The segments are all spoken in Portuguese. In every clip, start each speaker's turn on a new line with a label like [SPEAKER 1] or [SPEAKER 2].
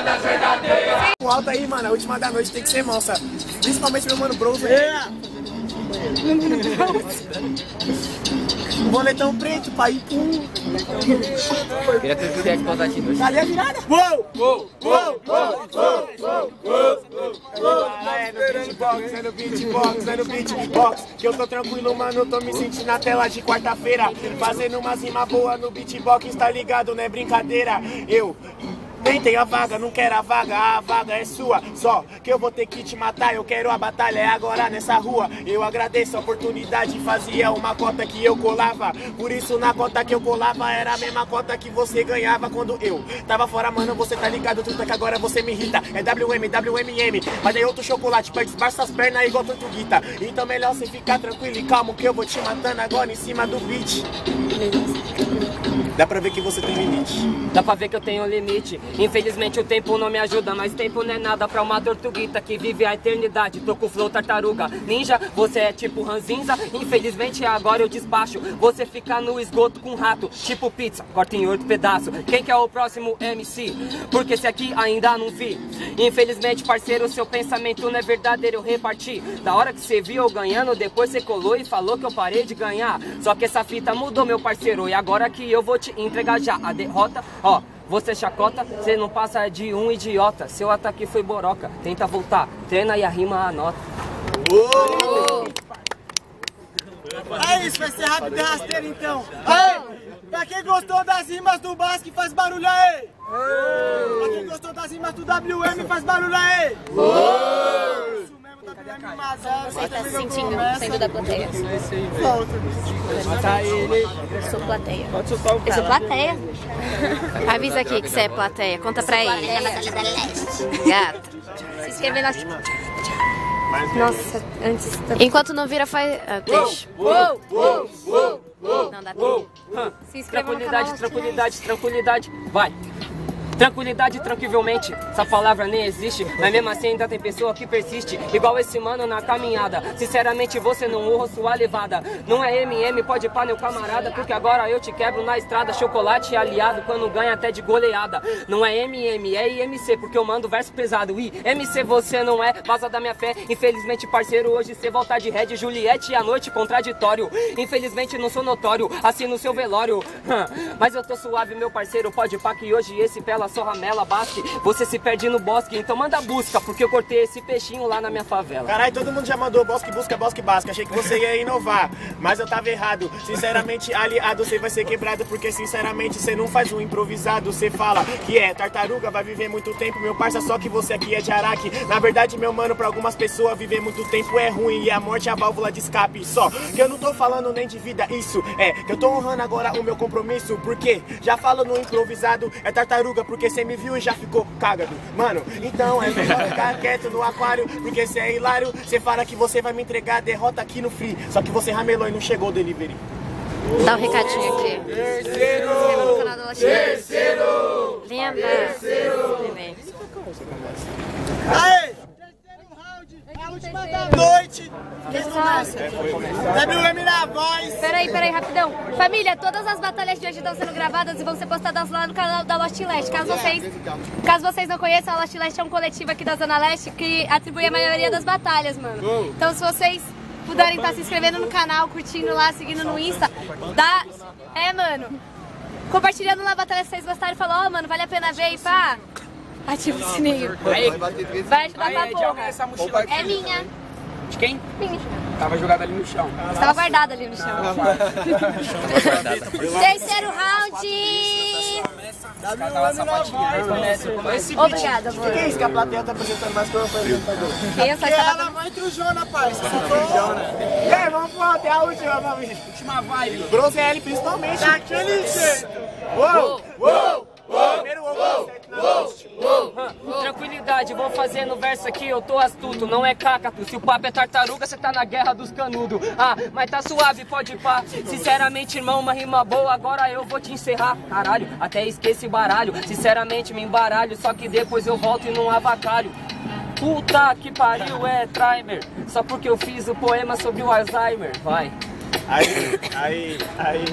[SPEAKER 1] fodas verdadeiras.
[SPEAKER 2] O alto aí, mano, a última da noite tem que ser monstro. Principalmente meu mano Bros. É. Um boletão preto pro.
[SPEAKER 3] Queria ter que ter positivo.
[SPEAKER 2] Tá ali a virada. Uou! Uou! Uou! Uou! Uou! Uou! Uou! É no beatbox, é no beatbox, é no beatbox Que eu tô tranquilo, mano, tô me sentindo na tela de quarta-feira Fazendo umas rimas boas no beatbox, tá ligado, não é brincadeira Eu nem tem a vaga, não quero a vaga, a vaga é sua. Só que eu vou ter que te matar, eu quero a batalha é agora nessa rua. Eu agradeço a oportunidade, fazia uma cota que eu colava. Por isso na cota que eu colava era a mesma cota que você ganhava quando eu tava fora, mano. Você tá ligado, tudo que agora você me irrita. É WM, WMM, mas aí outro chocolate, perde esbarça as pernas igual tortuguita. Então melhor você ficar tranquilo e calmo que eu vou te matando agora em cima do beat. Dá pra ver que você tem limite.
[SPEAKER 3] Dá pra ver que eu tenho limite. Infelizmente o tempo não me ajuda, mas tempo não é nada pra uma tortuguita que vive a eternidade. Tô com flow tartaruga. Ninja, você é tipo ranzinza. Infelizmente agora eu despacho. Você fica no esgoto com rato, tipo pizza, corta em oito pedaços. Quem que é o próximo MC? Porque esse aqui ainda não vi. Infelizmente, parceiro, seu pensamento não é verdadeiro, eu reparti. Da hora que você viu eu ganhando, depois você colou e falou que eu parei de ganhar. Só que essa fita mudou, meu parceiro. E agora que eu vou te entregar já a derrota, ó. Você chacota, você não passa de um idiota. Seu ataque foi boroca, tenta voltar, treina e a rima anota.
[SPEAKER 2] É isso, vai ser rápido e rasteiro então. Quem, pra quem gostou das rimas do Basque, faz barulho aí. Pra quem gostou das rimas do WM, faz barulho aí.
[SPEAKER 4] Você tá se sentindo saindo da plateia? Eu sou plateia.
[SPEAKER 2] Pode soltar o
[SPEAKER 4] Eu sou plateia. Avisa aqui que você é plateia. Conta pra ele. Gata. Se inscrever na... Nossa, antes... Enquanto não vira, faz... Ah, deixa. Não, dá tempo. Se inscreva no
[SPEAKER 3] Tranquilidade,
[SPEAKER 4] canal.
[SPEAKER 3] tranquilidade, tranquilidade. Vai. Tranquilidade, tranquivelmente, essa palavra nem existe. Mas mesmo assim ainda tem pessoa que persiste. Igual esse mano na caminhada. Sinceramente você não honra sua levada. Não é MM, pode pá meu camarada Porque agora eu te quebro na estrada. Chocolate aliado quando ganha até de goleada. Não é MM, é IMC Porque eu mando verso pesado. E MC você não é, vaza da minha fé. Infelizmente parceiro, hoje cê volta de Red. Juliette à noite contraditório. Infelizmente não sou notório, assim no seu velório. Mas eu tô suave meu parceiro, pode pá que hoje esse pela só ramela basque Você se perde no bosque, então manda busca Porque eu cortei esse peixinho lá na minha favela
[SPEAKER 2] Caralho, todo mundo já mandou bosque, busca, bosque, basca. Achei que você ia inovar, mas eu tava errado. Sinceramente, aliado, você vai ser quebrado, porque sinceramente você não faz um improvisado. Você fala que é tartaruga, vai viver muito tempo, meu parça, só que você aqui é de araque. Na verdade, meu mano, pra algumas pessoas viver muito tempo é ruim e a morte é a válvula de escape. Só que eu não tô falando nem de vida, isso é que eu tô honrando agora o meu compromisso, porque já falo no improvisado, é tartaruga, porque você me viu e já ficou cagado. Mano, então é melhor ficar quieto no aquário, porque você é hilário. Você fala que você vai me entregar a derrota aqui no free, só que você ramelou e não chegou o delivery.
[SPEAKER 4] Dá um recadinho aqui.
[SPEAKER 2] Terceiro! Terceiro!
[SPEAKER 4] Lembra? Também.
[SPEAKER 2] Aê! Última da noite!
[SPEAKER 4] Eu falar.
[SPEAKER 2] WM na voz!
[SPEAKER 4] Peraí, peraí, rapidão. Família, todas as batalhas de hoje estão sendo gravadas e vão ser postadas lá no canal da Lost Leste. Caso vocês, caso vocês não conheçam, a Lost Leste é um coletivo aqui da Zona Leste que atribui a maioria das batalhas, mano. Então se vocês puderem estar se inscrevendo no canal, curtindo lá, seguindo no Insta, dá... É, mano. Compartilhando lá a batalha se vocês gostaram e falou, ó, mano, vale a pena ver e pá. Ativa o sininho. Vai ajudar pra porra.
[SPEAKER 3] essa mochila
[SPEAKER 4] É minha.
[SPEAKER 3] De quem?
[SPEAKER 4] Minha.
[SPEAKER 3] Tava jogada ali no chão
[SPEAKER 4] Estava guardada ali no chão. Terceiro round. Obrigada, amor.
[SPEAKER 2] O que é isso que a plateia tá apresentando mais que o apresentador?
[SPEAKER 4] Quem essa
[SPEAKER 2] Porque
[SPEAKER 4] tá
[SPEAKER 2] ela vai entre o Jona, parça. E aí, vamos pro até a última, família.
[SPEAKER 3] Última vibe
[SPEAKER 2] Bronze L principalmente. Daquele jeito. Uou, uou, uou. Primeiro uou, noite.
[SPEAKER 3] Tranquilidade, vou fazendo verso aqui, eu tô astuto, não é cacato. Se o papo é tartaruga, cê tá na guerra dos canudos. Ah, mas tá suave, pode pá. Sinceramente, irmão, uma rima boa, agora eu vou te encerrar. Caralho, até esqueci baralho. Sinceramente, me embaralho, só que depois eu volto e não avacalho. Puta que pariu, é Trimer. Só porque eu fiz o poema sobre o Alzheimer. Vai.
[SPEAKER 2] Aí, aí, aí.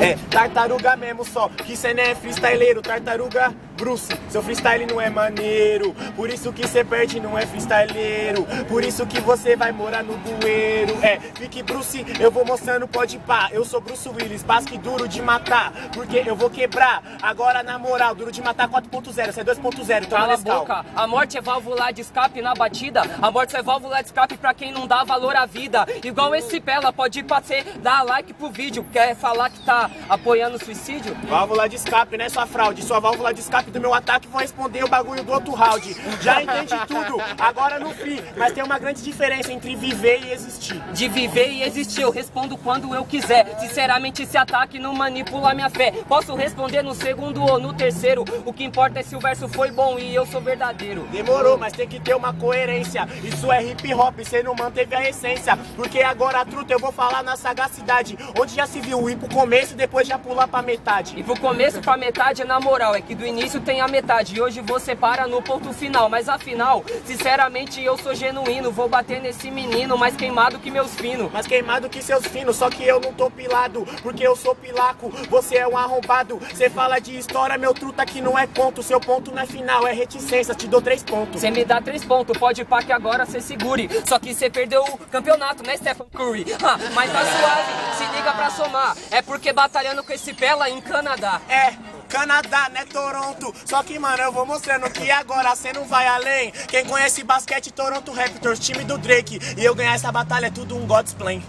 [SPEAKER 2] É, tartaruga mesmo só, que cê não é freestyleiro, tartaruga Bruce, seu freestyle não é maneiro. Por isso que você perde, não é freestyleiro. Por isso que você vai morar no bueiro. É, fique Bruce, eu vou mostrando, pode pá. Eu sou Bruce Willis, basque duro de matar. Porque eu vou quebrar. Agora na moral, duro de matar 4.0, você é 2.0, toma
[SPEAKER 3] Cala a boca, a morte é válvula de escape na batida. A morte é válvula de escape pra quem não dá valor à vida. Igual esse Pela, pode ir pra ser, dar like pro vídeo. Quer falar que tá apoiando o suicídio?
[SPEAKER 2] Válvula de escape, né, sua fraude? Sua válvula de escape do meu ataque vão responder o bagulho do outro round. Já entendi tudo, agora no fim. Mas tem uma grande diferença entre viver e existir.
[SPEAKER 3] De viver e existir, eu respondo quando eu quiser. Sinceramente, esse ataque não manipula minha fé. Posso responder no segundo ou no terceiro. O que importa é se o verso foi bom e eu sou verdadeiro.
[SPEAKER 2] Demorou, mas tem que ter uma coerência. Isso é hip hop, você não manteve a essência. Porque agora, truta, eu vou falar na sagacidade. Onde já se viu ir pro começo e depois já pular pra metade.
[SPEAKER 3] E pro começo pra metade, na moral, é que do início tem a metade. E hoje você para no ponto final. Mas afinal, sinceramente, eu sou genuíno. Vou bater nesse menino mais queimado que meus finos.
[SPEAKER 2] Mais queimado que seus finos, só que eu não tô pilado, porque eu sou pilaco, você é um arrombado. Você fala de história, meu truta que não é conto. Seu ponto não é final, é reticência, te dou três pontos.
[SPEAKER 3] Você me dá três pontos, pode pá que agora cê segure. Só que cê perdeu o campeonato, né, Stephen Curry? Ah, mas tá suave, se liga pra somar. É porque batalhando com esse Pela em Canadá.
[SPEAKER 2] É, Canadá, né, Toronto. Só que, mano, eu vou mostrando que agora cê não vai além. Quem conhece basquete, Toronto Raptors, time do Drake. E eu ganhar essa batalha é tudo um God's plan.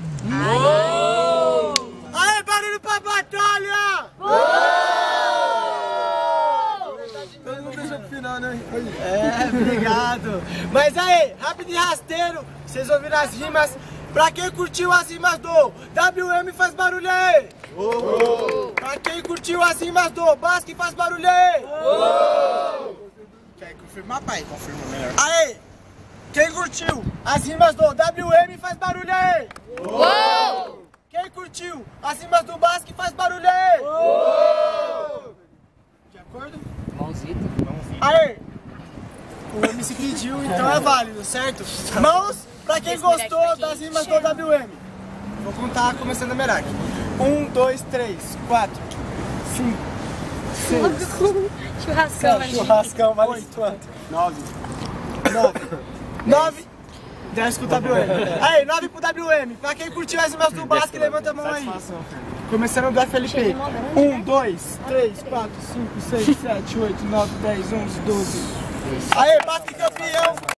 [SPEAKER 2] Aê, barulho pra batalha!
[SPEAKER 1] Todo mundo deixou pro final, né? É, obrigado. Mas aí, rápido e rasteiro, vocês ouviram as rimas? Pra quem curtiu as rimas do WM faz barulho aí! Pra quem curtiu as rimas do Basque faz barulho aí!
[SPEAKER 5] Quer confirmar, pai? Confirma melhor.
[SPEAKER 1] Aí! Quem curtiu as rimas do WM faz barulho aí! Quem curtiu as rimas do Basque faz barulho aí! De acordo?
[SPEAKER 3] Mãozita.
[SPEAKER 1] Aí! O MC pediu, então é válido, certo? Mãos pra quem gostou das rimas do WM. Vou contar começando a Merak. Um, dois, três, quatro, cinco, seis,
[SPEAKER 4] Churrascão,
[SPEAKER 1] sete, churrascão, vale quanto? Nove. Nove. Nove. Dez com o WM. Aí, nove pro WM. Pra quem curtiu as rimas do Basque, levanta a mão aí. Começando da FLP. Um, dois, três, quatro, cinco, seis, sete, oito, nove, dez, onze, doze. Aí, Basque campeão.